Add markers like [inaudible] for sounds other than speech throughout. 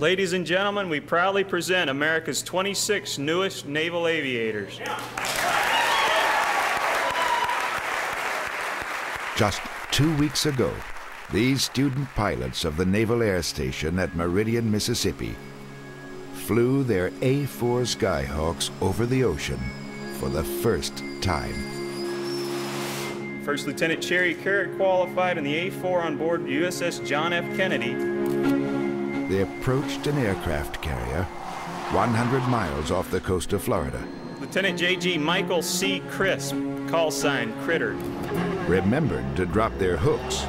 Ladies and gentlemen, we proudly present America's 26 newest naval aviators. Just two weeks ago, these student pilots of the Naval Air Station at Meridian, Mississippi, flew their A-4 Skyhawks over the ocean for the first time. First Lieutenant Cherry Carrick qualified in the A-4 on board USS John F. Kennedy. They approached an aircraft carrier 100 miles off the coast of Florida. Lieutenant J.G. Michael C. Crisp, call sign Critter. Remembered to drop their hooks.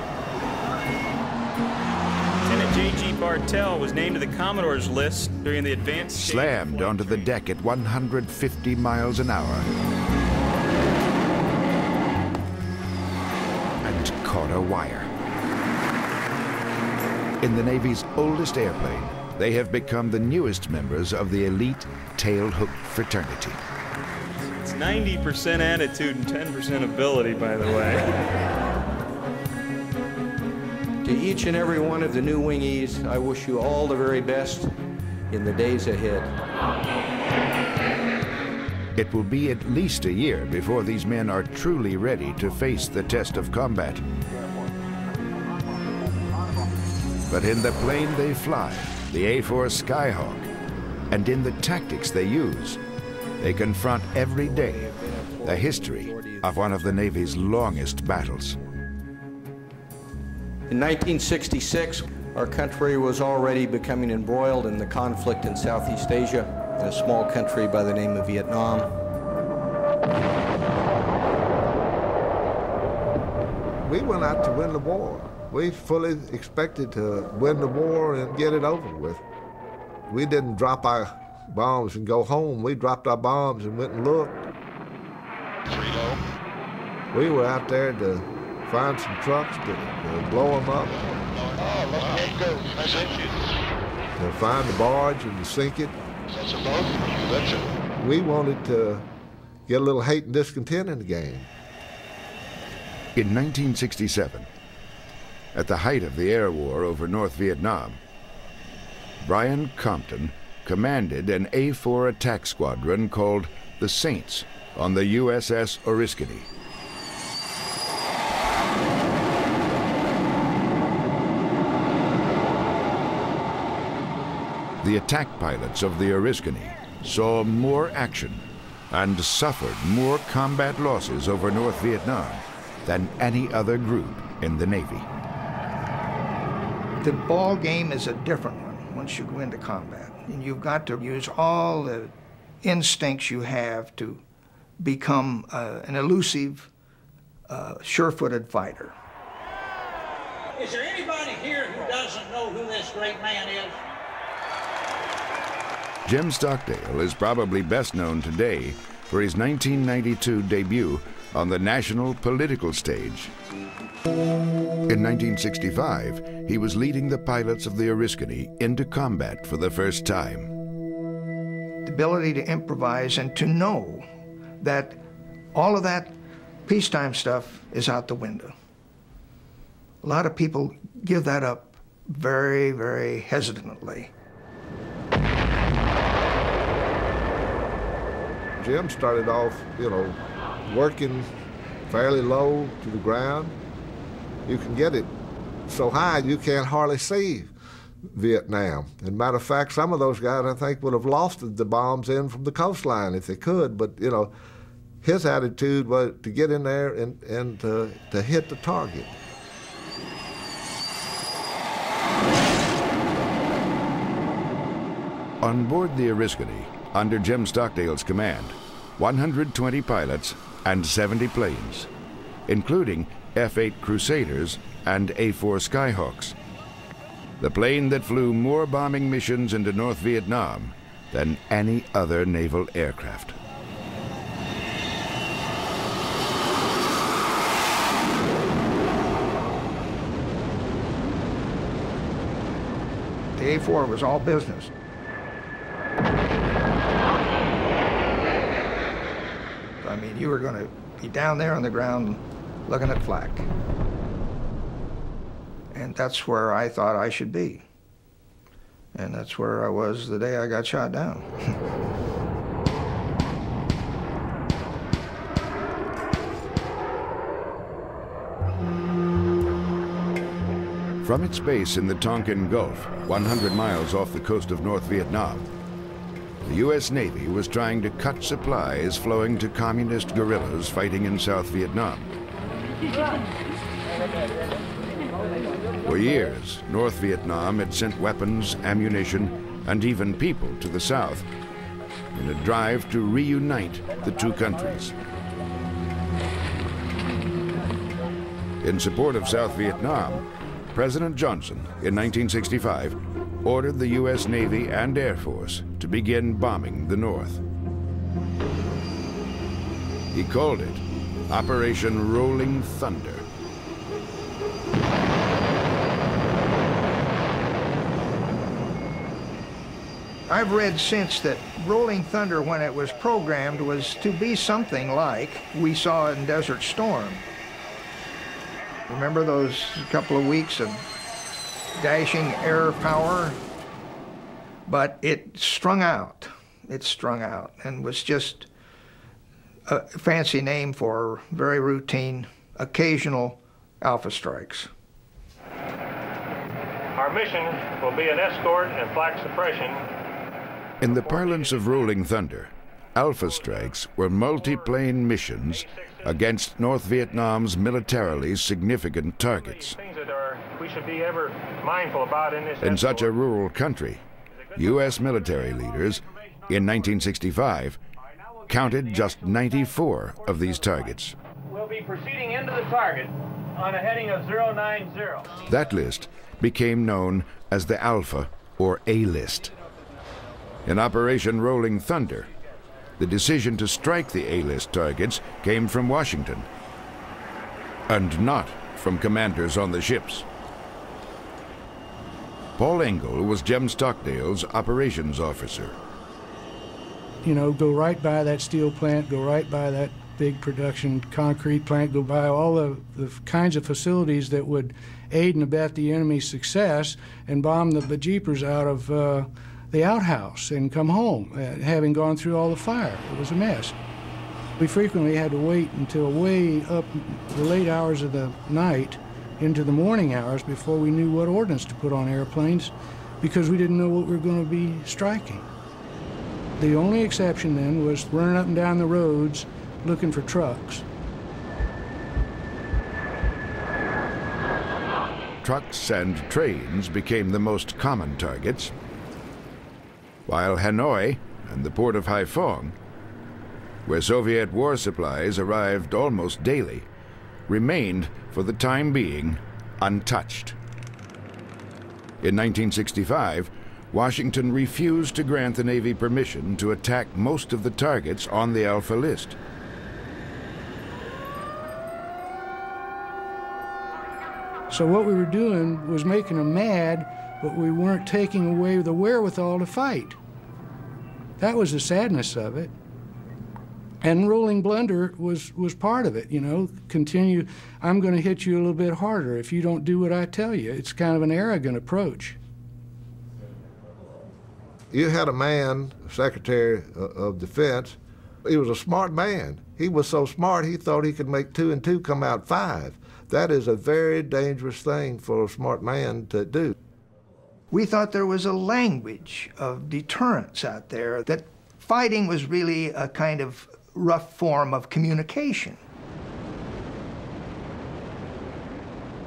Lieutenant J.G. Bartell was named to the Commodore's list during the advanced Slammed onto the deck at 150 miles an hour. And caught a wire. In the Navy's oldest airplane, they have become the newest members of the elite tailhook fraternity. It's 90% attitude and 10% ability, by the way. [laughs] To each and every one of the new wingies, I wish you all the very best in the days ahead. It will be at least a year before these men are truly ready to face the test of combat. But in the plane they fly, the A-4 Skyhawk, and in the tactics they use, they confront every day the history of one of the Navy's longest battles. In 1966, our country was already becoming embroiled in the conflict in Southeast Asia in a small country by the name of Vietnam. We went out to win the war. We fully expected to win the war and get it over with. We didn't drop our bombs and go home. We dropped our bombs and went and looked. We were out there to find some trucks to, to blow them up, to find the barge and to sink it. We wanted to get a little hate and discontent in the game. In 1967, at the height of the air war over North Vietnam, Bryan Compton commanded an A-4 attack squadron called the Saints on the USS Oriskany. The attack pilots of the Oriskany saw more action and suffered more combat losses over North Vietnam than any other group in the Navy. The ball game is a different one once you go into combat. And you've got to use all the instincts you have to become uh, an elusive, uh, sure-footed fighter. Is there anybody here who doesn't know who this great man is? Jim Stockdale is probably best known today for his 1992 debut on the national political stage. In 1965, he was leading the pilots of the Oriskany into combat for the first time. The ability to improvise and to know that all of that peacetime stuff is out the window. A lot of people give that up very, very hesitantly. Jim started off, you know, working fairly low to the ground. You can get it so high you can't hardly see Vietnam. And matter of fact, some of those guys I think would have lost the bombs in from the coastline if they could. But you know, his attitude was to get in there and and to, to hit the target. On board the Oriskany, under Jim Stockdale's command, 120 pilots and 70 planes, including F-8 Crusaders and A-4 Skyhawks. The plane that flew more bombing missions into North Vietnam than any other naval aircraft. The A4 was all business. I mean, you were going to be down there on the ground looking at flak. And that's where I thought I should be. And that's where I was the day I got shot down. From its base in the Tonkin Gulf, 100 miles off the coast of North Vietnam, the U.S. Navy was trying to cut supplies flowing to communist guerrillas fighting in South Vietnam. For years, North Vietnam had sent weapons, ammunition, and even people to the South in a drive to reunite the two countries. In support of South Vietnam, President Johnson, in 1965, ordered the U.S. Navy and Air Force to begin bombing the North. He called it Operation Rolling Thunder. I've read since that Rolling Thunder, when it was programmed, was to be something like we saw in Desert Storm. Remember those couple of weeks of dashing air power? But it strung out. It strung out and was just a fancy name for very routine, occasional alpha strikes. Our mission will be an escort and flak suppression. In the parlance of Rolling Thunder, Alpha strikes were multi-plane missions against North Vietnam's militarily significant targets. Things that are, we should be ever mindful about in this In such a rural country, U.S. military leaders in 1965 counted just 94 of these targets. We'll be proceeding into the target on a heading of 090. That list became known as the Alpha or A list. In Operation Rolling Thunder, the decision to strike the A list targets came from Washington and not from commanders on the ships. Paul Engel was Jim Stockdale's operations officer. you know, go right by that steel plant, go right by that big production concrete plant, go by all the, the kinds of facilities that would aid and abet the enemy's success and bomb the bejeepers out of uh, the outhouse and come home, uh, having gone through all the fire. It was a mess. We frequently had to wait until way up the late hours of the night into the morning hours before we knew what ordnance to put on airplanes because we didn't know what we were going to be striking. The only exception then was running up and down the roads looking for trucks. Trucks and trains became the most common targets, while Hanoi and the port of Haiphong, where Soviet war supplies arrived almost daily, remained, for the time being, untouched. In 1965, Washington refused to grant the Navy permission to attack most of the targets on the Alpha list. So what we were doing was making them mad, but we weren't taking away the wherewithal to fight. That was the sadness of it. And rolling blunder was, was part of it, you know. Continue, I'm going to hit you a little bit harder if you don't do what I tell you. It's kind of an arrogant approach. You had a man, Secretary of Defense, he was a smart man. He was so smart he thought he could make two and two come out five. That is a very dangerous thing for a smart man to do. We thought there was a language of deterrence out there, that fighting was really a kind of rough form of communication.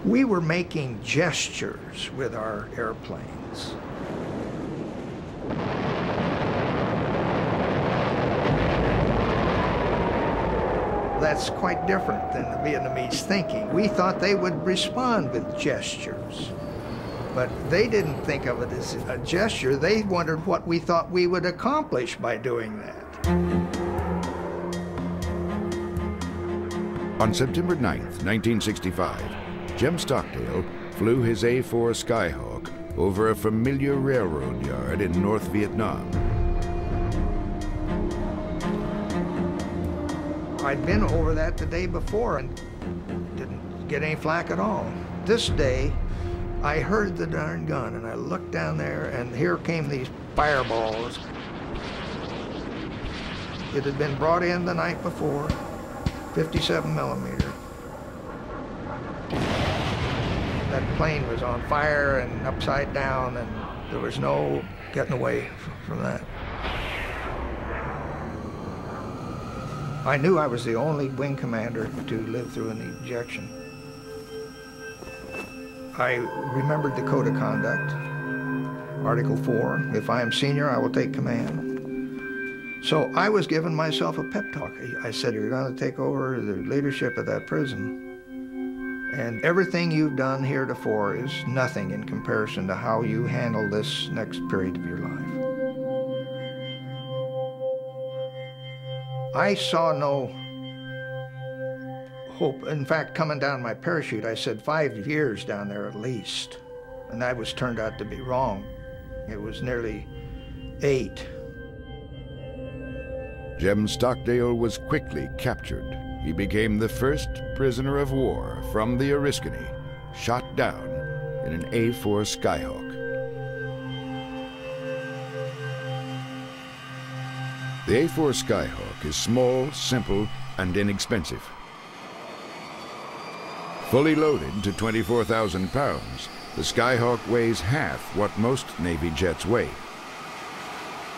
We were making gestures with our airplanes. That's quite different than the Vietnamese thinking. We thought they would respond with gestures. But they didn't think of it as a gesture. They wondered what we thought we would accomplish by doing that. On September 9th, 1965, Jim Stockdale flew his A-4 Skyhawk over a familiar railroad yard in North Vietnam. I'd been over that the day before and didn't get any flack at all. This day, I heard the darn gun and I looked down there and here came these fireballs. It had been brought in the night before, 57 millimeter. That plane was on fire and upside down and there was no getting away from that. I knew I was the only wing commander to live through an ejection. I remembered the code of conduct. Article 4, if I am senior, I will take command. So I was giving myself a pep talk. I said, you're going to take over the leadership of that prison. And everything you've done heretofore is nothing in comparison to how you handle this next period of your life. I saw no hope. In fact, coming down my parachute, I said five years down there at least. And that was turned out to be wrong. It was nearly eight. Jim Stockdale was quickly captured. He became the first prisoner of war from the Oriskany, shot down in an A-4 Skyhawk. The A-4 Skyhawk is small, simple, and inexpensive. Fully loaded to 24,000 pounds, the Skyhawk weighs half what most Navy jets weigh.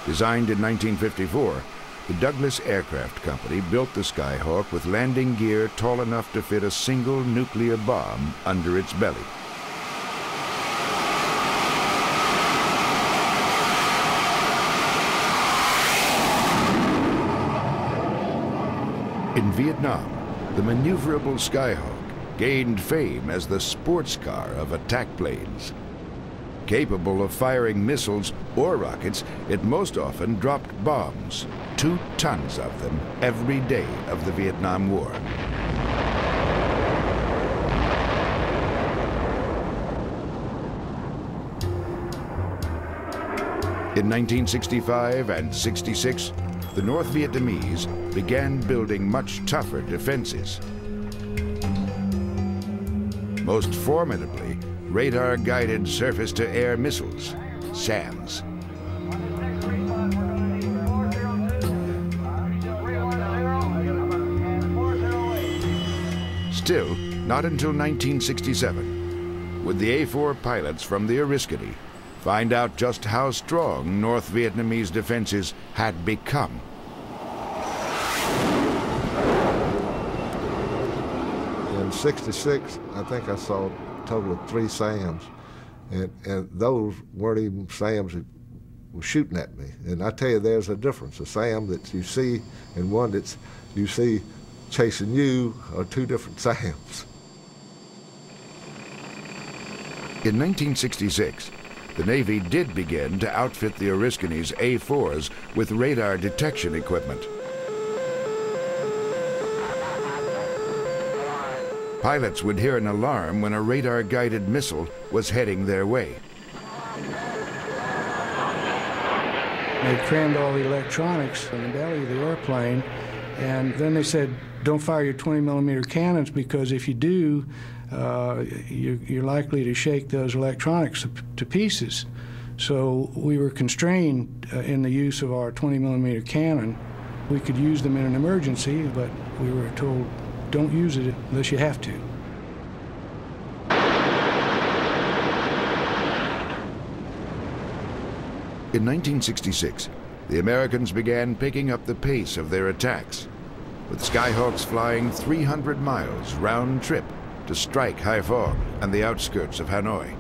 Designed in 1954, the Douglas Aircraft Company built the Skyhawk with landing gear tall enough to fit a single nuclear bomb under its belly. In Vietnam, the maneuverable Skyhawk gained fame as the sports car of attack planes. Capable of firing missiles or rockets, it most often dropped bombs, two tons of them every day of the Vietnam War. In 1965 and 66, the North Vietnamese began building much tougher defenses. Most formidably, radar-guided surface-to-air missiles, SAMs. Still, not until 1967 would the A-4 pilots from the Oriskany find out just how strong North Vietnamese defenses had become. In 66, I think I saw total of three SAMs. And, and those weren't even SAMs that were shooting at me. And I tell you, there's a difference. A SAM that you see and one that you see chasing you are two different [laughs] SAMs. In 1966, the Navy did begin to outfit the Oriskany's A-4s with radar detection equipment. Pilots would hear an alarm when a radar-guided missile was heading their way. They crammed all the electronics in the belly of the airplane, and then they said, don't fire your 20 millimeter cannons because if you do, uh, you're, you're, likely to shake those electronics to pieces. So we were constrained uh, in the use of our 20 millimeter cannon. We could use them in an emergency, but we were told don't use it unless you have to. In 1966, the Americans began picking up the pace of their attacks, with Skyhawks flying 300 miles round trip to strike Haiphong and the outskirts of Hanoi.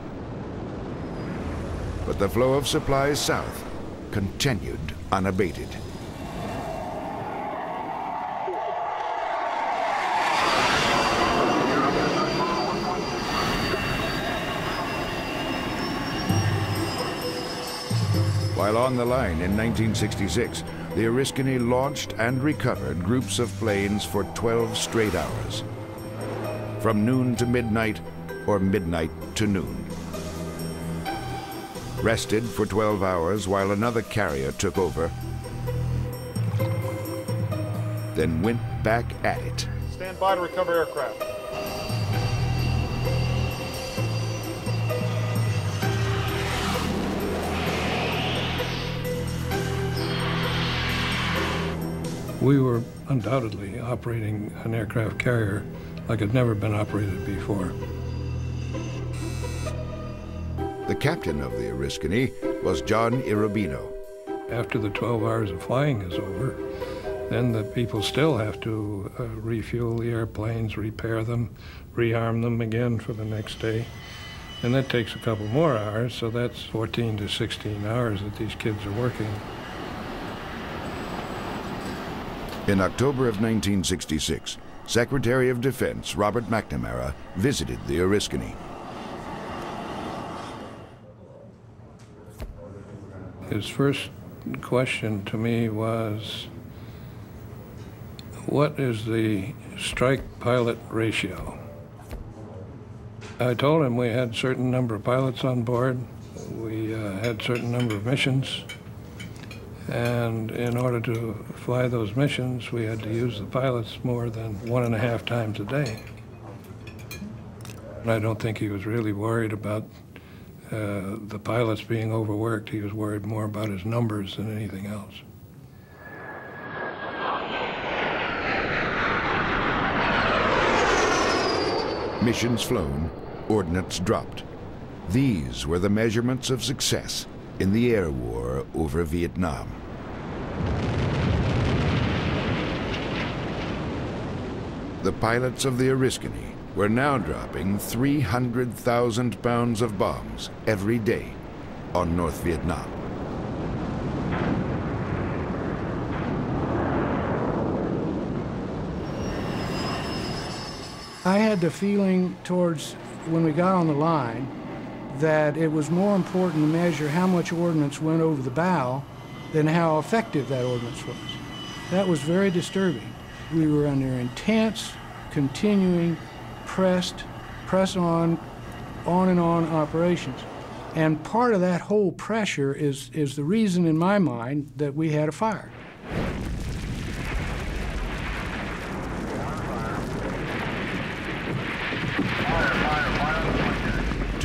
But the flow of supplies south continued unabated. While on the line in 1966, the Oriskany launched and recovered groups of planes for 12 straight hours. From noon to midnight, or midnight to noon. Rested for 12 hours while another carrier took over, then went back at it. Stand by to recover aircraft. We were undoubtedly operating an aircraft carrier like it had never been operated before. The captain of the Oriskany was John Iarrobino. After the 12 hours of flying is over, then the people still have to uh, refuel the airplanes, repair them, rearm them again for the next day. And that takes a couple more hours, so that's 14 to 16 hours that these kids are working. In October of 1966, Secretary of Defense Robert McNamara visited the Oriskany. His first question to me was, what is the strike pilot ratio? I told him we had certain number of pilots on board, we uh, had certain number of missions, and in order to fly those missions, we had to use the pilots more than one and a half times a day. And I don't think he was really worried about uh, the pilots being overworked. He was worried more about his numbers than anything else. Missions flown, ordnance dropped. These were the measurements of success in the air war over Vietnam. The pilots of the Oriskany were now dropping 300,000 pounds of bombs every day on North Vietnam. I had the feeling towards when we got on the line that it was more important to measure how much ordnance went over the bow than how effective that ordnance was. That was very disturbing. We were under intense, continuing, pressed, press on, on and on operations. And part of that whole pressure is, is the reason in my mind that we had a fire.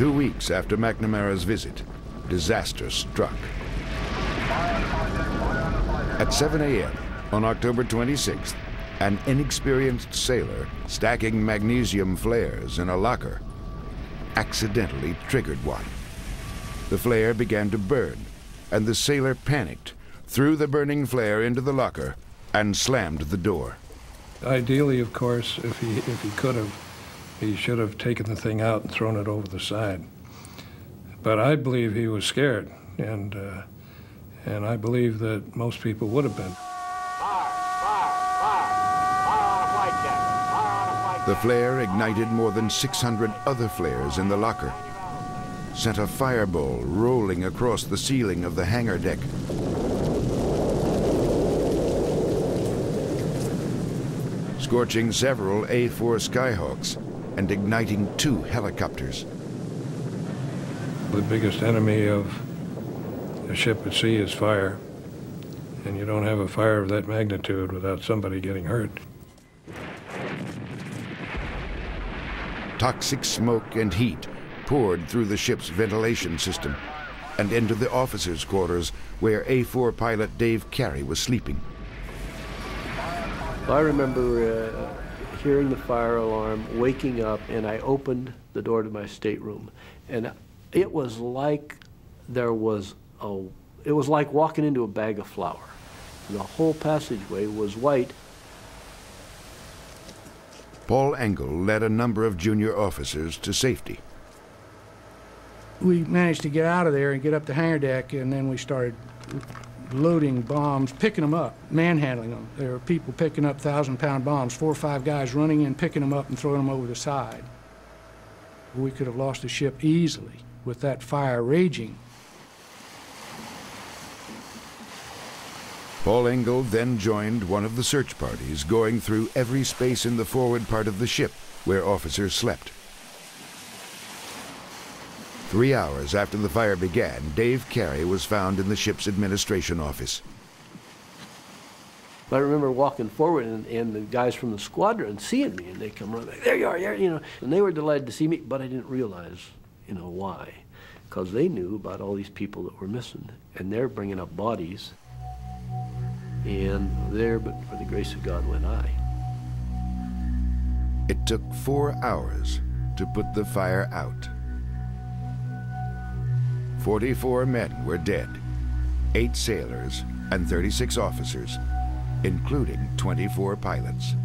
Two weeks after McNamara's visit, disaster struck. At 7 a.m. on October 26th, an inexperienced sailor stacking magnesium flares in a locker accidentally triggered one. The flare began to burn, and the sailor panicked, threw the burning flare into the locker, and slammed the door. Ideally, of course, if he, if he could have, he should have taken the thing out and thrown it over the side. But I believe he was scared, and, uh, and I believe that most people would have been. The flare ignited more than 600 other flares in the locker, sent a fireball rolling across the ceiling of the hangar deck. Scorching several A-4 Skyhawks and igniting two helicopters. The biggest enemy of a ship at sea is fire, and you don't have a fire of that magnitude without somebody getting hurt. Toxic smoke and heat poured through the ship's ventilation system and into the officers' quarters where A4 pilot Dave Carey was sleeping. I remember uh, hearing the fire alarm, waking up, and I opened the door to my stateroom. And it was like there was a, it was like walking into a bag of flour. The whole passageway was white. Paul Engel led a number of junior officers to safety. We managed to get out of there and get up the hangar deck, and then we started loading bombs, picking them up, manhandling them. There were people picking up thousand pound bombs, four or five guys running in, picking them up, and throwing them over the side. We could have lost the ship easily with that fire raging. Paul Engel then joined one of the search parties going through every space in the forward part of the ship where officers slept. Three hours after the fire began, Dave Carey was found in the ship's administration office. I remember walking forward and, and the guys from the squadron seeing me and they come running, there you are, there, you know, and they were delighted to see me, but I didn't realize, you know, why. Because they knew about all these people that were missing and they're bringing up bodies. And there, but for the grace of God, went I. It took four hours to put the fire out. 44 men were dead, eight sailors, and 36 officers, including 24 pilots.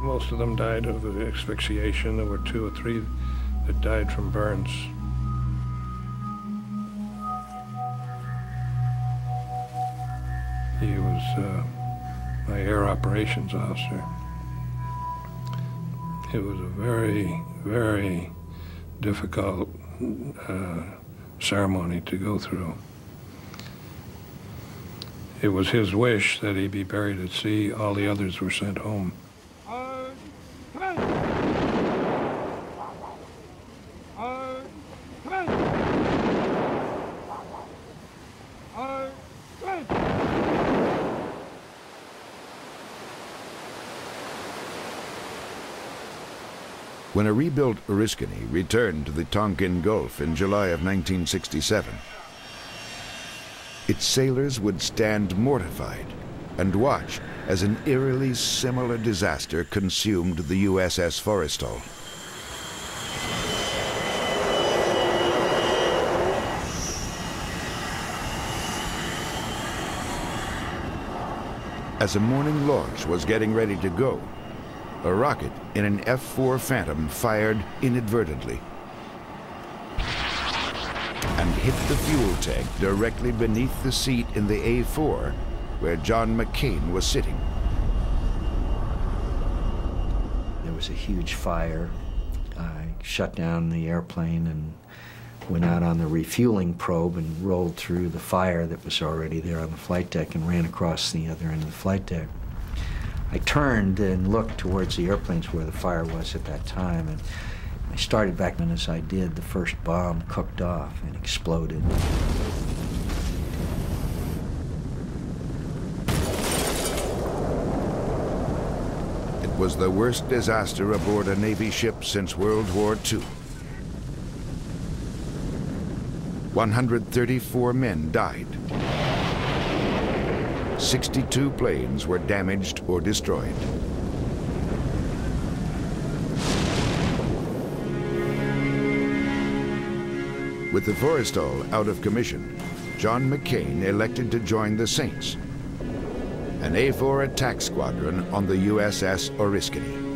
Most of them died of asphyxiation. There were two or three that died from burns. He was uh, my air operations officer. It was a very, very difficult uh, ceremony to go through. It was his wish that he be buried at sea. All the others were sent home. When a rebuilt Oriskany returned to the Tonkin Gulf in July of 1967, its sailors would stand mortified and watch as an eerily similar disaster consumed the USS Forrestal. As a morning launch was getting ready to go, a rocket in an F-4 Phantom fired inadvertently and hit the fuel tank directly beneath the seat in the A-4 where John McCain was sitting. There was a huge fire. I shut down the airplane and went out on the refueling probe and rolled through the fire that was already there on the flight deck and ran across the other end of the flight deck. I turned and looked towards the airplanes where the fire was at that time, and I started back, and as I did, the first bomb cooked off and exploded. It was the worst disaster aboard a Navy ship since World War II. 134 men died. 62 planes were damaged or destroyed. With the Forrestal out of commission, John McCain elected to join the Saints, an A-4 attack squadron on the USS Oriskany.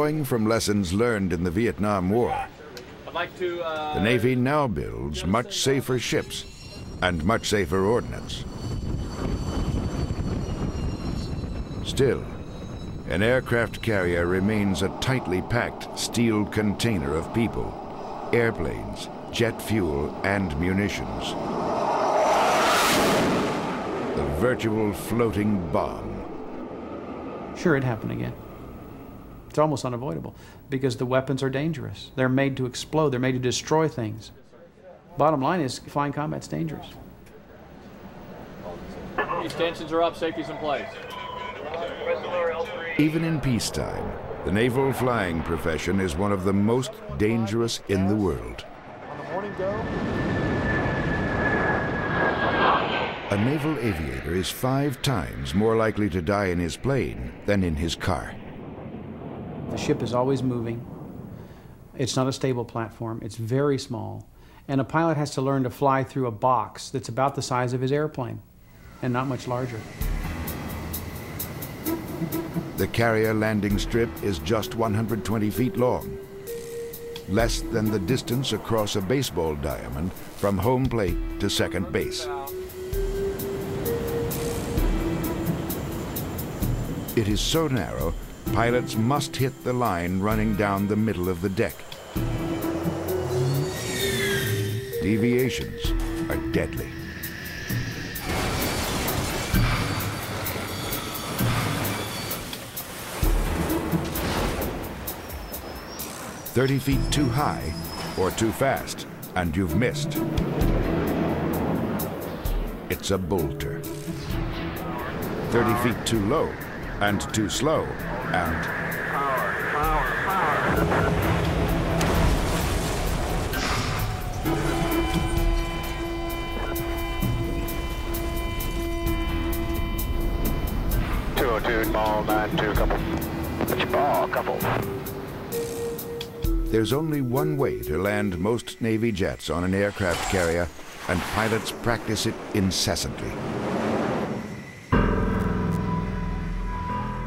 Drawing from lessons learned in the Vietnam War, the Navy now builds much safer ships and much safer ordnance. Still, an aircraft carrier remains a tightly packed steel container of people, airplanes, jet fuel, and munitions. The virtual floating bomb. Sure, it happened again. It's almost unavoidable because the weapons are dangerous. They're made to explode, they're made to destroy things. Bottom line is flying combat's dangerous. These tensions are up, safety's in place. Even in peacetime, the naval flying profession is one of the most dangerous in the world. A naval aviator is five times more likely to die in his plane than in his car. The ship is always moving. It's not a stable platform. It's very small. And a pilot has to learn to fly through a box that's about the size of his airplane and not much larger. The carrier landing strip is just 120 feet long, less than the distance across a baseball diamond from home plate to second base. It is so narrow, pilots must hit the line running down the middle of the deck. Deviations are deadly. Thirty feet too high or too fast, and you've missed. It's a bolter. 30 feet too low, and too slow, and Two oh two, ball nine two couple. Which Ball couple. There's only one way to land most Navy jets on an aircraft carrier, and pilots practice it incessantly.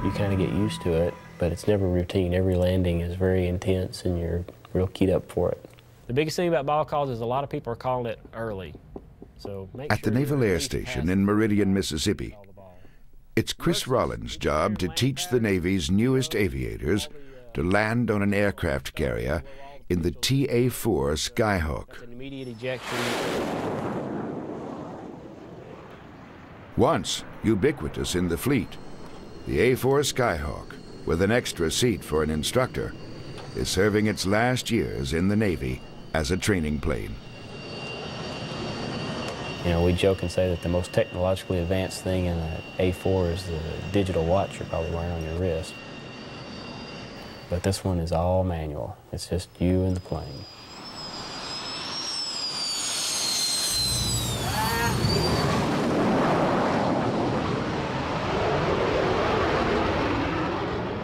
You kind of get used to it, but it's never routine. Every landing is very intense, and you're real keyed up for it. The biggest thing about ball calls is a lot of people are calling it early. So make At the Naval Air Station in Meridian, Mississippi, it's Chris Rollins' job to teach the Navy's newest aviators to land on an aircraft carrier in the TA-4 Skyhawk. an immediate ejection. Once ubiquitous in the fleet, the A-4 Skyhawk, with an extra seat for an instructor, is serving its last years in the Navy as a training plane. You know, we joke and say that the most technologically advanced thing in an A4 is the digital watch you're probably wearing on your wrist. But this one is all manual. It's just you and the plane.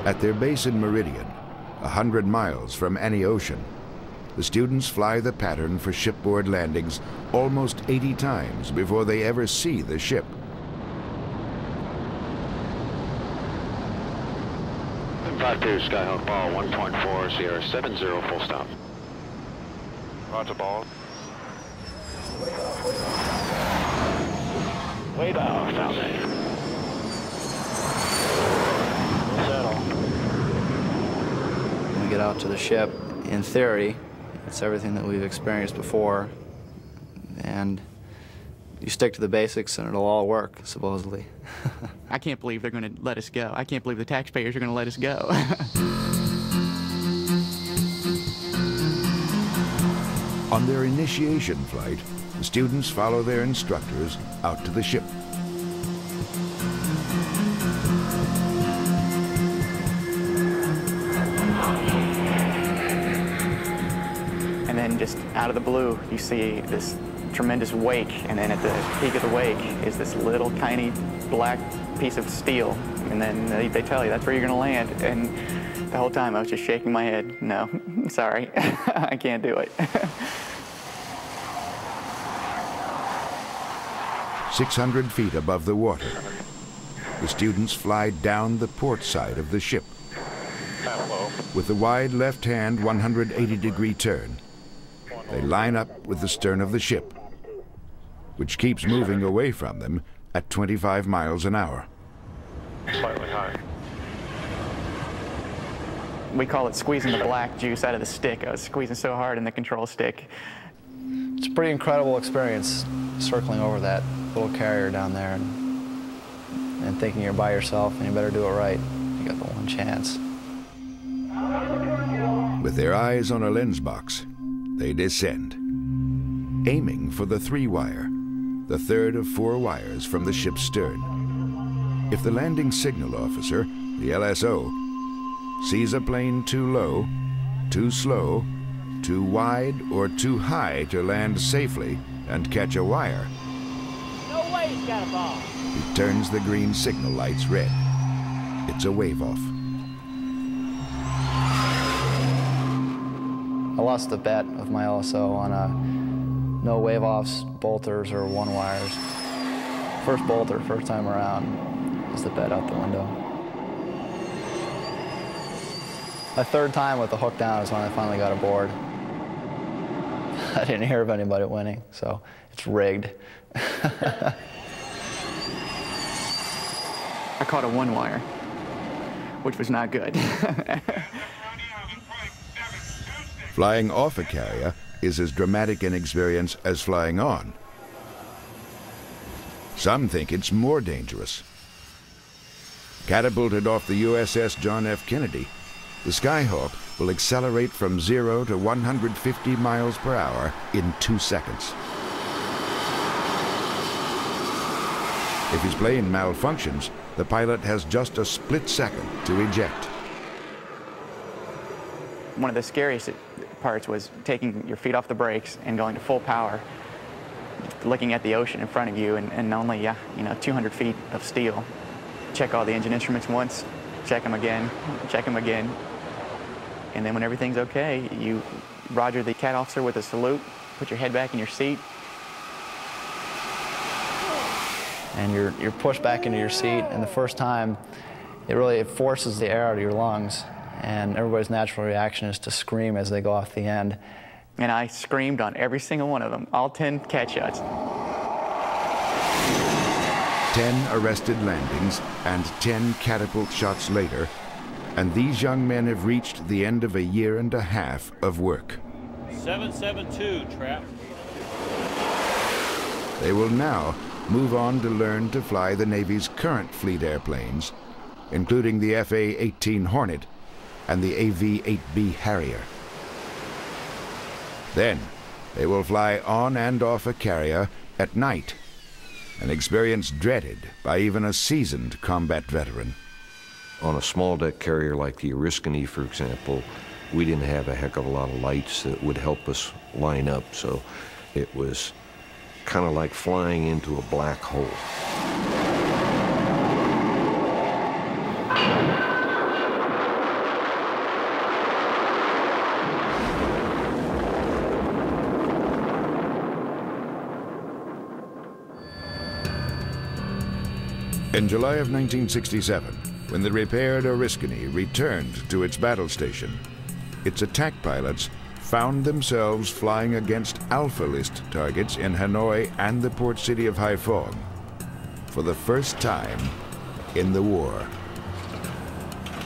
At their base in Meridian, a hundred miles from any ocean, the students fly the pattern for shipboard landings almost 80 times before they ever see the ship. Five two, Skyhawk ball one point four, Sierra seven zero, full stop. Roger ball. Way off, Falcon. Settle. We get out to the ship, in theory, it's everything that we've experienced before, and you stick to the basics and it'll all work, supposedly. [laughs] I can't believe they're going to let us go. I can't believe the taxpayers are going to let us go. [laughs] On their initiation flight, the students follow their instructors out to the ship. Just out of the blue, you see this tremendous wake, and then at the peak of the wake is this little tiny black piece of steel, and then they, they tell you that's where you're going to land. And the whole time I was just shaking my head. No, [laughs] sorry, [laughs] I can't do it. 600 feet above the water, the students fly down the port side of the ship. With the wide left-hand 180-degree turn, they line up with the stern of the ship, which keeps moving away from them at 25 miles an hour. Slightly high. we call it squeezing the black juice out of the stick. I was squeezing so hard in the control stick. It's a pretty incredible experience circling over that little carrier down there and, and thinking you're by yourself and you better do it right. You got the one chance. With their eyes on a lens box, they descend, aiming for the three wire, the third of four wires from the ship's stern. If the landing signal officer, the LSO, sees a plane too low, too slow, too wide, or too high to land safely and catch a wire, No way he's got a ball. he turns the green signal lights red. It's a wave I lost the bet of my LSO on a no wave offs, bolters, or one wires. First bolter, first time around, was the bet out the window. My third time with the hook down is when I finally got aboard. [laughs] I didn't hear of anybody winning, so it's rigged. [laughs] I caught a one wire, which was not good. [laughs] Flying off a carrier is as dramatic an experience as flying on. Some think it's more dangerous. Catapulted off the USS John F. Kennedy, the Skyhawk will accelerate from 0 to 150 miles per hour in two seconds. If his plane malfunctions, the pilot has just a split second to eject. One of the scariest parts was taking your feet off the brakes and going to full power, looking at the ocean in front of you and, and only, uh, you know, 200 feet of steel. Check all the engine instruments once, check them again, check them again. And then when everything's okay, you roger the cat officer with a salute, put your head back in your seat, and you're, you're pushed back into your seat. And the first time, it really it forces the air out of your lungs. And everybody's natural reaction is to scream as they go off the end. And I screamed on every single one of them, all 10 cat shots. 10 arrested landings and 10 catapult shots later, and these young men have reached the end of a year and a half of work. 772, trap. They will now move on to learn to fly the Navy's current fleet airplanes, including the FA-18 Hornet and the AV-8B Harrier. Then, they will fly on and off a carrier at night, an experience dreaded by even a seasoned combat veteran. On a small deck carrier like the Oriskany, for example, we didn't have a heck of a lot of lights that would help us line up, so it was kind of like flying into a black hole. In July of 1967, when the repaired Oriskany returned to its battle station, its attack pilots found themselves flying against Alpha List targets in Hanoi and the port city of Haiphong for the first time in the war.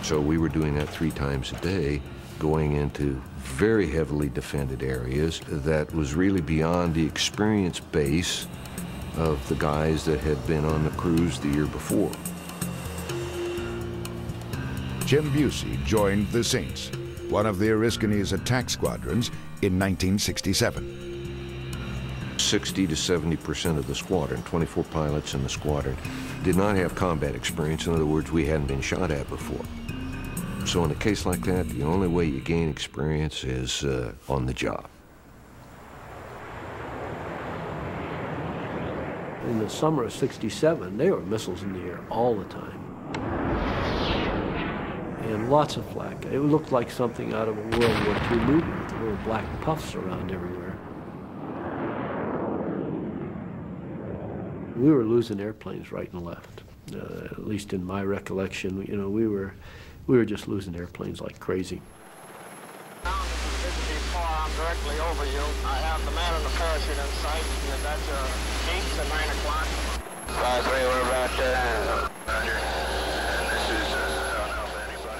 So we were doing that three times a day, going into very heavily defended areas that was really beyond the experience base of the guys that had been on the cruise the year before. Jim Busey joined the Saints one of the Oriskany's attack squadrons in 1967. 60 to 70 percent of the squadron, 24 pilots in the squadron, did not have combat experience. In other words, we hadn't been shot at before. So in a case like that, the only way you gain experience is uh, on the job. In the summer of 67, there were missiles in the air all the time and lots of flak. It looked like something out of a World War II movie with little black puffs around everywhere. We were losing airplanes right and left. Uh, at least in my recollection, you know, we were, we were just losing airplanes like crazy. I'm directly over you. I have the man in the parachute in sight, and that's uh, 8 to 9 o'clock. Five, three, we're about there.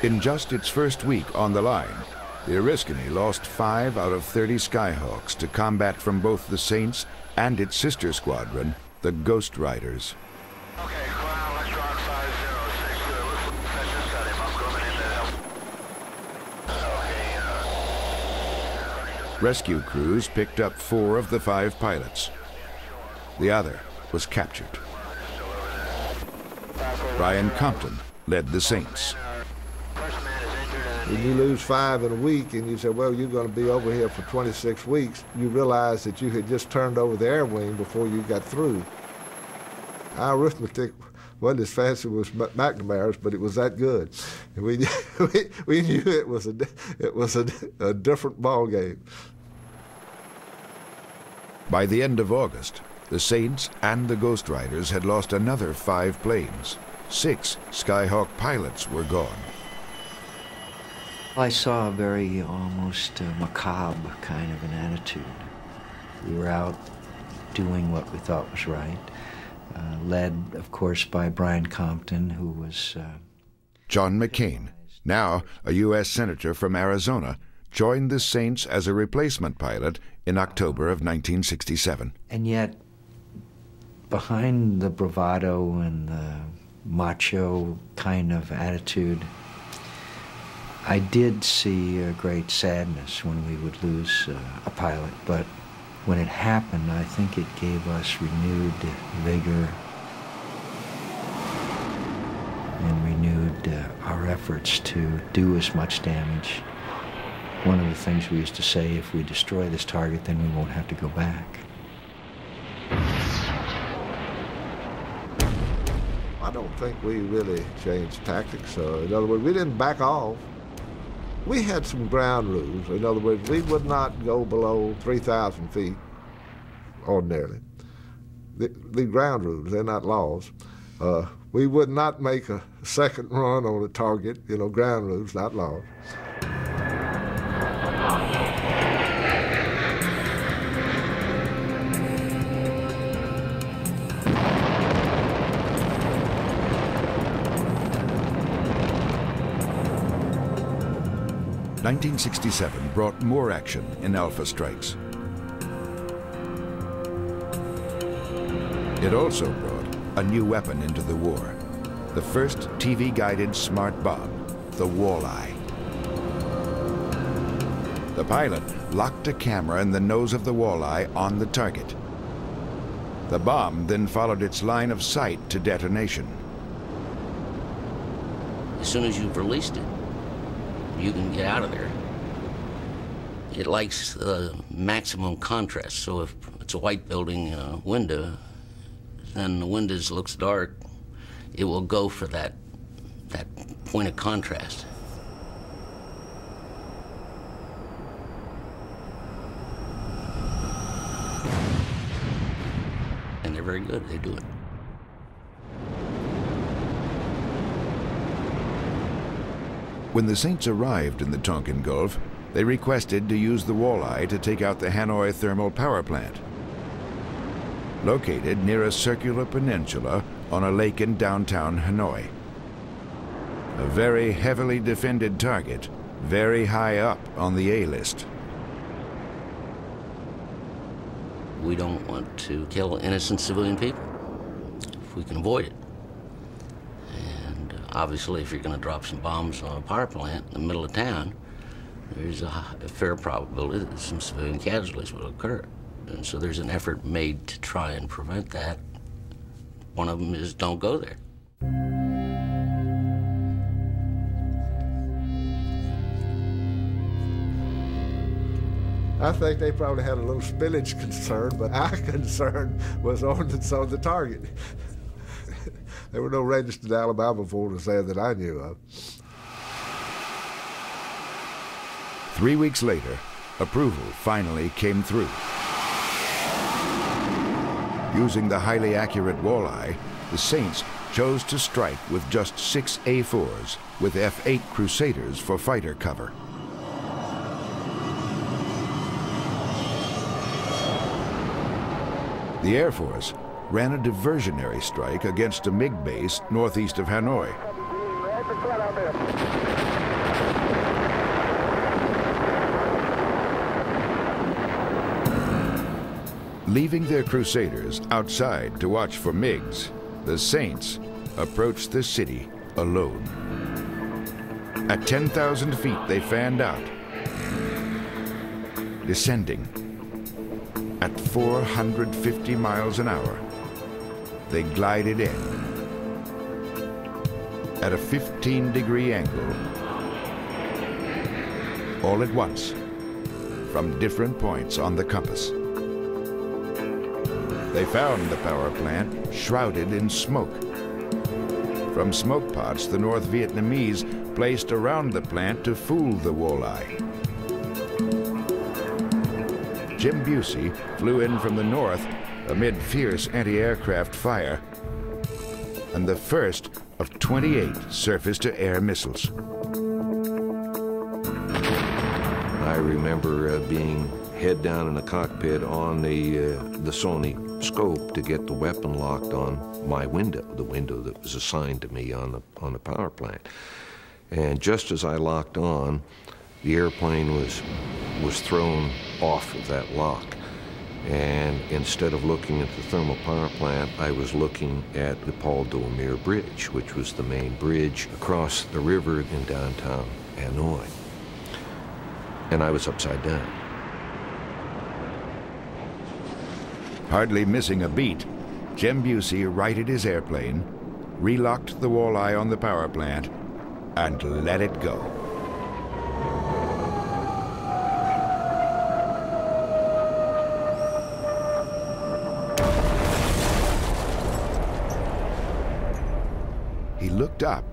In just its first week on the line, the Oriskany lost five out of 30 Skyhawks to combat from both the Saints and its sister squadron, the Ghost Riders. Rescue crews picked up four of the five pilots. The other was captured. Bryan Compton led the Saints. When you lose five in a week and you say, well, you're going to be over here for 26 weeks, you realize that you had just turned over the air wing before you got through. Our arithmetic wasn't as fancy as McNamara's, but it was that good. [laughs] We, we, [laughs] we knew it was a, it was a, a different ball game. By the end of August, the Saints and the Ghost Riders had lost another five planes. Six Skyhawk pilots were gone. I saw a very almost uh, macabre kind of an attitude. We were out doing what we thought was right, uh, led, of course, by Bryan Compton, who was. Uh, John McCain, now a U.S. Senator from Arizona, joined the Saints as a replacement pilot in October of 1967. And yet, behind the bravado and the macho kind of attitude, I did see a great sadness when we would lose uh, a pilot, but when it happened, I think it gave us renewed vigor. and renewed uh, our efforts to do as much damage. One of the things we used to say, if we destroy this target, then we won't have to go back. I don't think we really changed tactics. Uh, in other words, we didn't back off. We had some ground rules. In other words, we would not go below 3,000 feet ordinarily. The, the ground rules, they're not laws. Uh, we would not make a second run on a target, you know, ground rules, not laws. 1967 brought more action in Alpha strikes. It also brought a new weapon into the war, the first TV-guided smart bomb, the Walleye. The pilot locked a camera in the nose of the Walleye on the target. The bomb then followed its line of sight to detonation. As soon as you've released it, you can get out of there. It likes uh, maximum contrast, so if it's a white building window, then the windows looks dark, it will go for that, that point of contrast. And they're very good, they do it. When the Saints arrived in the Tonkin Gulf, they requested to use the walleye to take out the Hanoi thermal power plant. Located near a circular peninsula on a lake in downtown Hanoi. A very heavily defended target, very high up on the A-list. We don't want to kill innocent civilian people if we can avoid it. Obviously, if you're going to drop some bombs on a power plant in the middle of town, there's a, a fair probability that some civilian casualties will occur. And so there's an effort made to try and prevent that. One of them is don't go there. I think they probably had a little spillage concern, but our [laughs] concern was on the, on the target. There were no registered Alabama voters there that I knew of. Three weeks later, approval finally came through. Using the highly accurate walleye, the Saints chose to strike with just six A4s with F-8 Crusaders for fighter cover. The Air Force ran a diversionary strike against a MiG base northeast of Hanoi. Leaving their crusaders outside to watch for MiGs, the Saints approached the city alone. At 10,000 feet, they fanned out, descending at 450 miles an hour they glided in at a 15 degree angle all at once from different points on the compass. They found the power plant shrouded in smoke. From smoke pots the North Vietnamese placed around the plant to fool the walleye. Jim Busey flew in from the north amid fierce anti-aircraft fire, and the first of 28 surface-to-air missiles. I remember uh, being head down in the cockpit on the, uh, the Sony scope to get the weapon locked on my window, the window that was assigned to me on the, on the power plant. And just as I locked on, the airplane was, was thrown off of that lock. And instead of looking at the thermal power plant, I was looking at the Paul Doumer Bridge, which was the main bridge across the river in downtown Hanoi. And I was upside down. Hardly missing a beat, Jim Busey righted his airplane, relocked the walleye on the power plant, and let it go. Looked up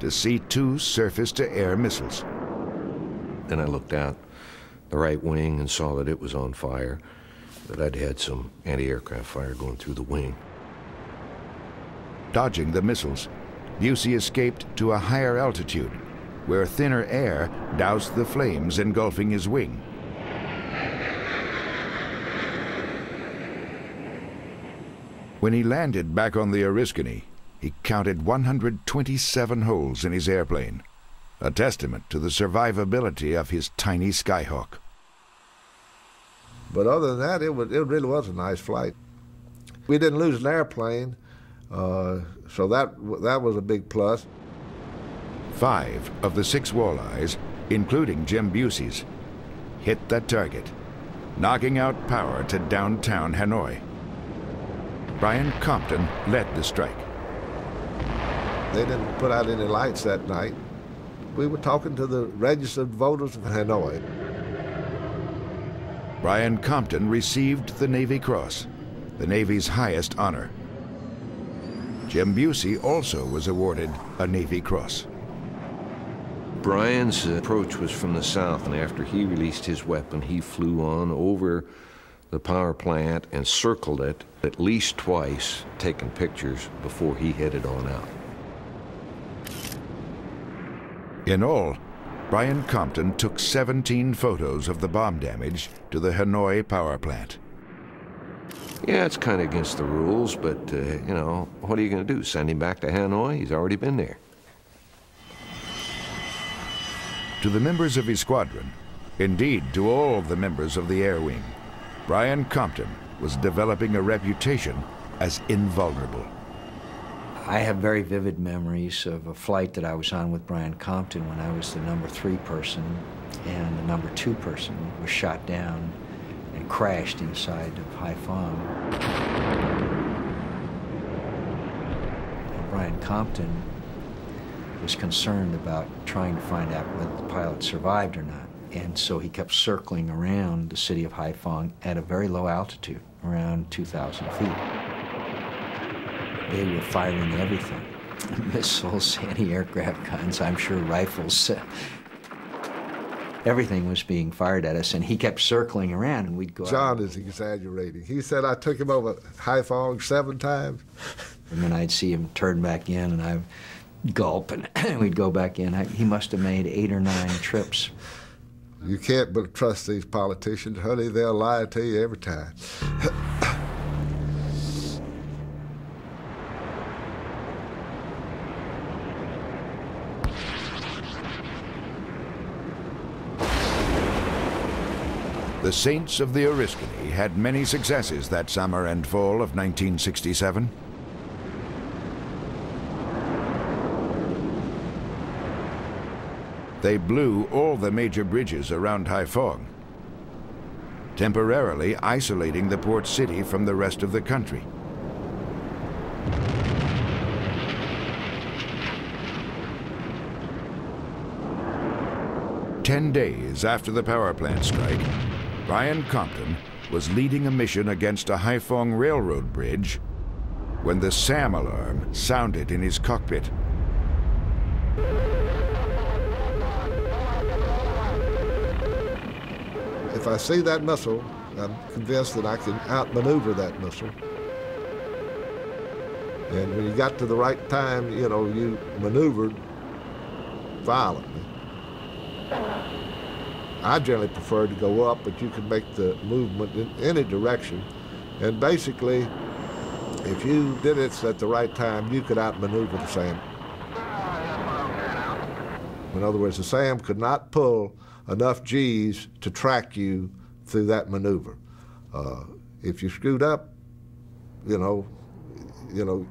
to see two surface-to-air missiles. Then I looked out the right wing and saw that it was on fire, that I'd had some anti-aircraft fire going through the wing. Dodging the missiles, Busey escaped to a higher altitude, where thinner air doused the flames engulfing his wing. When he landed back on the Oriskany, he counted 127 holes in his airplane, a testament to the survivability of his tiny Skyhawk. But other than that, it, was, it really was a nice flight. We didn't lose an airplane, uh, so that, that was a big plus. Five of the six walleyes, including Jim Busey's, hit that target, knocking out power to downtown Hanoi. Bryan Compton led the strike. They didn't put out any lights that night. We were talking to the registered voters of Hanoi. Bryan Compton received the Navy Cross, the Navy's highest honor. Jim Busey also was awarded a Navy Cross. Bryan's approach was from the south, and after he released his weapon, he flew on over the power plant and circled it at least twice, taking pictures before he headed on out. In all, Bryan Compton took 17 photos of the bomb damage to the Hanoi power plant. Yeah, it's kind of against the rules, but, uh, you know, what are you going to do? Send him back to Hanoi? He's already been there. To the members of his squadron, indeed to all of the members of the Air Wing, Bryan Compton was developing a reputation as invulnerable. I have very vivid memories of a flight that I was on with Bryan Compton when I was the number three person, and the number two person was shot down and crashed inside of Haiphong. And Bryan Compton was concerned about trying to find out whether the pilot survived or not. And so he kept circling around the city of Haiphong at a very low altitude, around 2,000 feet. They were firing everything. [laughs] Missiles, anti-aircraft guns, I'm sure rifles. [laughs] everything was being fired at us, and he kept circling around, and we'd go John out. is exaggerating. He said I took him over high Haiphong seven times. And then I'd see him turn back in, and I'd gulp, and [clears throat] we'd go back in. I, he must have made eight or nine [laughs] trips. You can't but trust these politicians, honey. They'll lie to you every time. The Saints of the Oriskany had many successes that summer and fall of 1967. They blew all the major bridges around Haiphong, temporarily isolating the port city from the rest of the country. Ten days after the power plant strike, Bryan Compton was leading a mission against a Haiphong railroad bridge when the SAM alarm sounded in his cockpit. If I see that missile, I'm convinced that I can outmaneuver that missile. And when you got to the right time, you know, you maneuvered violently. I generally prefer to go up, but you can make the movement in any direction. And basically, if you did it at the right time, you could outmaneuver the SAM. In other words, the SAM could not pull enough G's to track you through that maneuver. Uh, if you screwed up, you know, you know,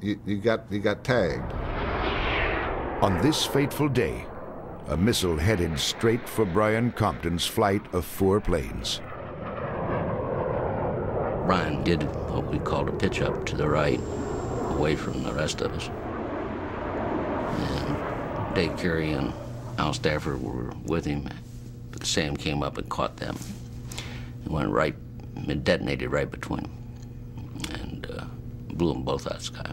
you, you got you got tagged. On this fateful day, a missile headed straight for Bryan Compton's flight of four planes. Bryan did what we called a pitch up to the right, away from the rest of us. And Dave Carey and Al Stafford were with him, but SAM came up and caught them. It went right, it detonated right between them, and uh, blew them both out of the sky.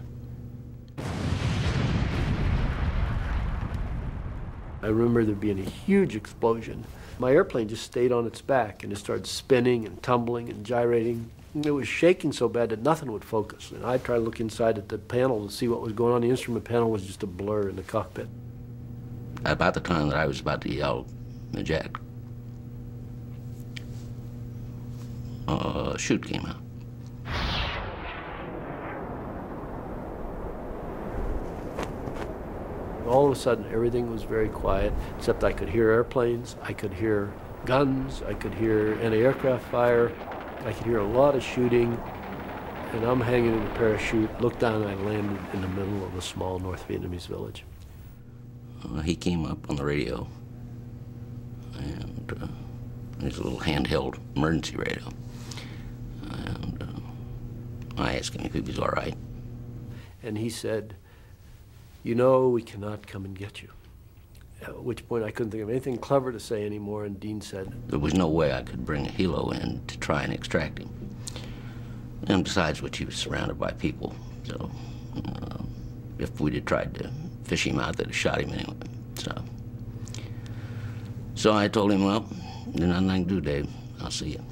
I remember there being a huge explosion. My airplane just stayed on its back and it started spinning and tumbling and gyrating. It was shaking so bad that nothing would focus. And I tried to look inside at the panel to see what was going on. The instrument panel was just a blur in the cockpit. About the time that I was about to yell, eject, a chute came out. All of a sudden, everything was very quiet, except I could hear airplanes, I could hear guns, I could hear anti-aircraft fire, I could hear a lot of shooting, and I'm hanging in a parachute, looked down, and I landed in the middle of a small North Vietnamese village. Uh, he came up on the radio, and uh, his little handheld emergency radio. And uh, I asked him if he was all right. And he said, you know, we cannot come and get you. At which point I couldn't think of anything clever to say anymore, and Dean said, There was no way I could bring a helo in to try and extract him. And besides which, he was surrounded by people, so uh, if we'd have tried to fish him out, they'd have shot him anyway. So, so I told him, well, there's nothing I can do, Dave. I'll see you.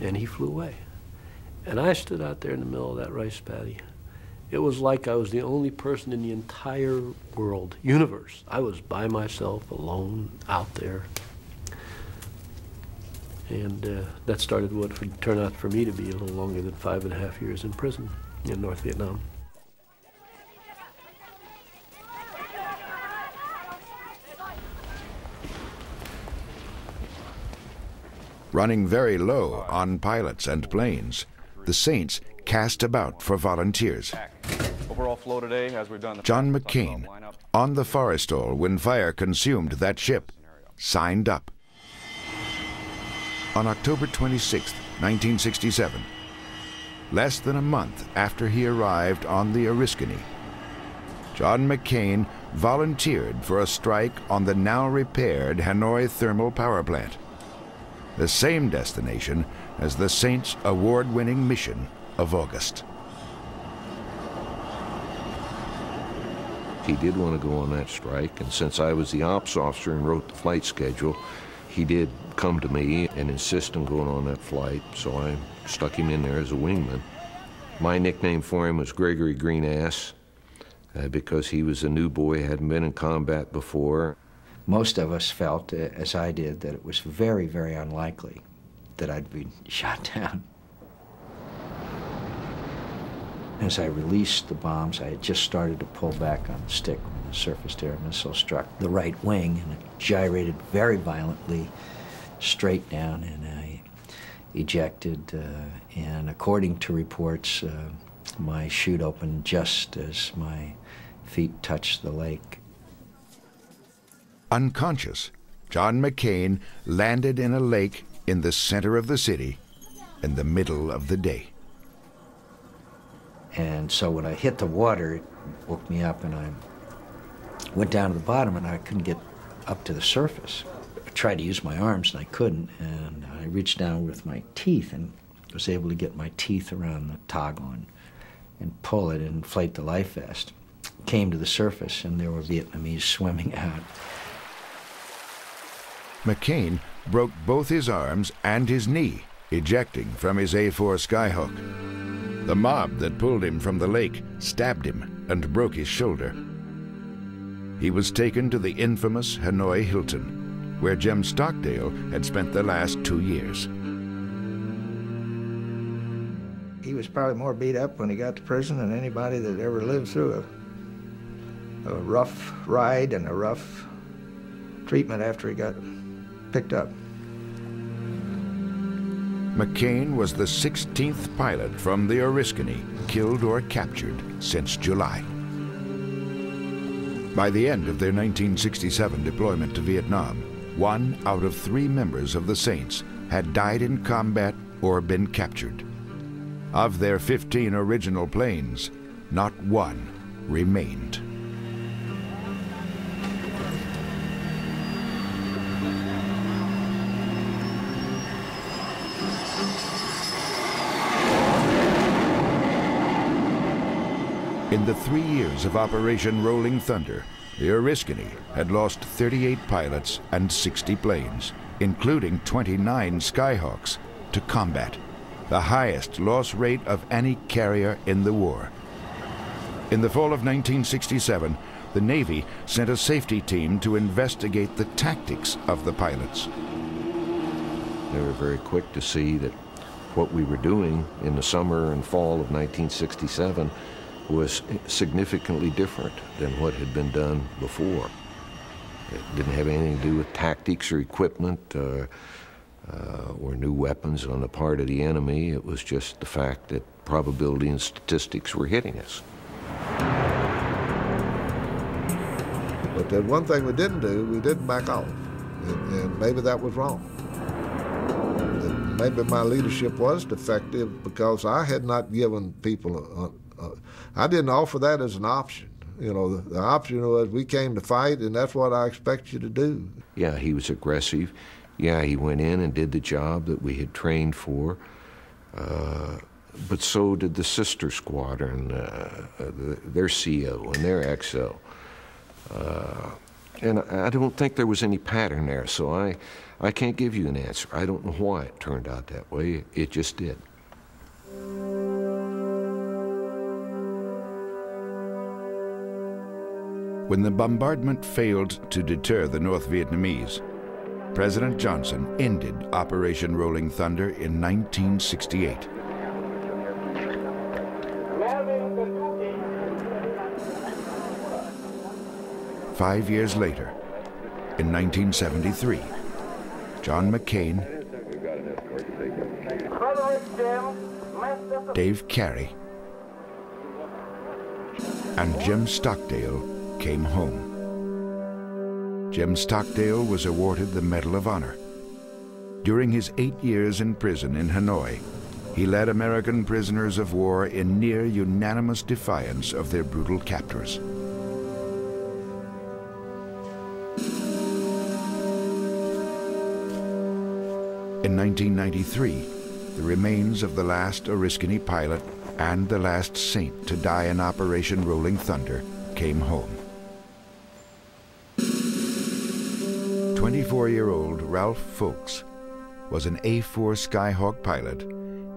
and he flew away. And I stood out there in the middle of that rice paddy. It was like I was the only person in the entire world, universe. I was by myself, alone, out there. And uh, that started what would turn out for me to be a little longer than five and a half years in prison in North Vietnam. Running very low on pilots and planes, the Saints cast about for volunteers. Overall flow today, as we've done the John McCain, on the Forrestal when fire consumed that ship, signed up. On October 26, 1967, less than a month after he arrived on the Oriskany, John McCain volunteered for a strike on the now repaired Hanoi Thermal Power Plant, the same destination as the Saints' award winning mission of August. He did want to go on that strike, and since I was the ops officer and wrote the flight schedule, he did come to me and insist on going on that flight, so I stuck him in there as a wingman. My nickname for him was Gregory Greenass uh, because he was a new boy, hadn't been in combat before. Most of us felt, uh, as I did, that it was very, very unlikely that I'd be shot down. As I released the bombs, I had just started to pull back on the stick when the surface-to-air missile struck the right wing, and it gyrated very violently straight down, and I ejected. Uh, and according to reports, uh, my chute opened just as my feet touched the lake. Unconscious, John McCain landed in a lake in the center of the city in the middle of the day. And so when I hit the water, it woke me up, and I went down to the bottom, and I couldn't get up to the surface. I tried to use my arms, and I couldn't, and I reached down with my teeth and was able to get my teeth around the toggle and, and pull it and inflate the life vest. Came to the surface, and there were Vietnamese swimming out. McCain broke both his arms and his knee, ejecting from his A-4 Skyhawk. The mob that pulled him from the lake stabbed him and broke his shoulder. He was taken to the infamous Hanoi Hilton, where Jim Stockdale had spent the last two years. He was probably more beat up when he got to prison than anybody that ever lived through a, a rough ride and a rough treatment after he got picked up. McCain was the 16th pilot from the Oriskany killed or captured since July. By the end of their 1967 deployment to Vietnam, one out of three members of the Saints had died in combat or been captured. Of their 15 original planes, not one remained. In the three years of Operation Rolling Thunder, the Oriskany had lost 38 pilots and 60 planes, including 29 Skyhawks, to combat, the highest loss rate of any carrier in the war. In the fall of 1967, the Navy sent a safety team to investigate the tactics of the pilots. They were very quick to see that what we were doing in the summer and fall of 1967 was significantly different than what had been done before. It didn't have anything to do with tactics or equipment uh, uh, or new weapons on the part of the enemy. It was just the fact that probability and statistics were hitting us. But the one thing we didn't do, we didn't back off. And, and maybe that was wrong. And maybe my leadership was defective because I had not given people a, a, I didn't offer that as an option. You know, the, the, option was we came to fight, and that's what I expect you to do. Yeah, he was aggressive. Yeah, he went in and did the job that we had trained for. Uh, but so did the sister squadron, uh, the, their CO and their XO. Uh, and I don't think there was any pattern there, so I, I can't give you an answer. I don't know why it turned out that way. It just did. When the bombardment failed to deter the North Vietnamese, President Johnson ended Operation Rolling Thunder in 1968. Five years later, in 1973, John McCain, Dave Carey, and Jim Stockdale came home. Jim Stockdale was awarded the Medal of Honor. During his eight years in prison in Hanoi, he led American prisoners of war in near unanimous defiance of their brutal captors. In 1993, the remains of the last Oriskany pilot and the last saint to die in Operation Rolling Thunder came home. 24-year-old Ralph Foulks was an A-4 Skyhawk pilot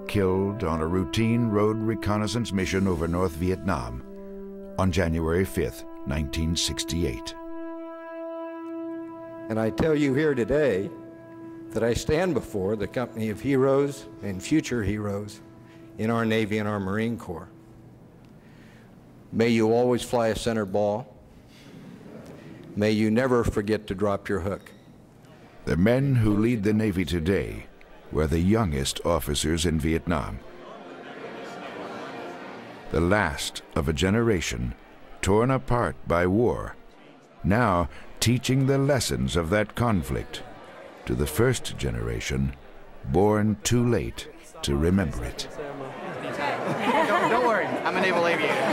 killed on a routine road reconnaissance mission over North Vietnam on January 5, 1968. And I tell you here today that I stand before the company of heroes and future heroes in our Navy and our Marine Corps. May you always fly a center ball May you never forget to drop your hook. The men who lead the Navy today were the youngest officers in Vietnam. The last of a generation torn apart by war, now teaching the lessons of that conflict to the first generation born too late to remember it. don't, don't worry, I'm a naval aviator.